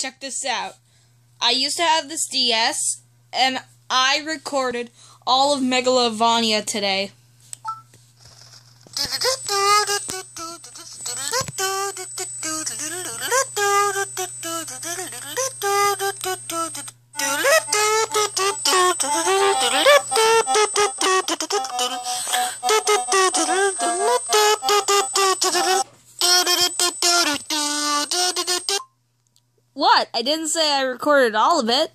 check this out. I used to have this DS, and I recorded all of Megalovania today. What? I didn't say I recorded all of it.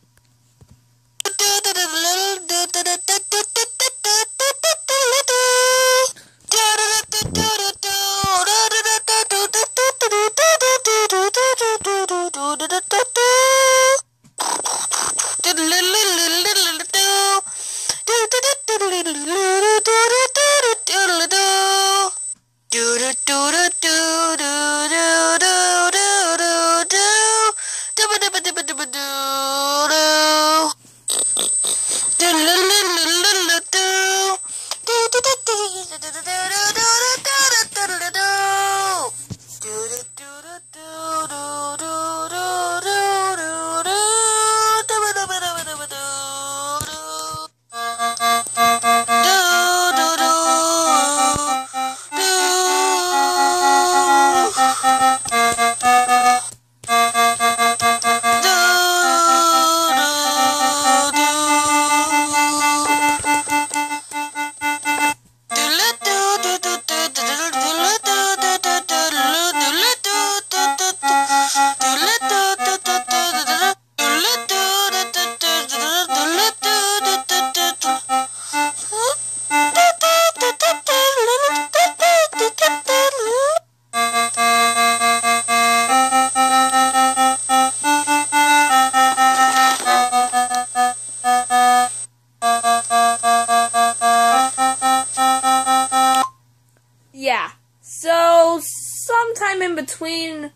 So, sometime in between,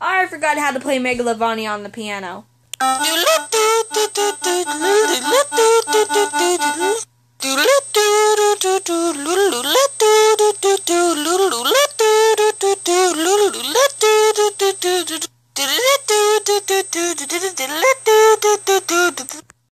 I forgot how to play Megalovania on the piano.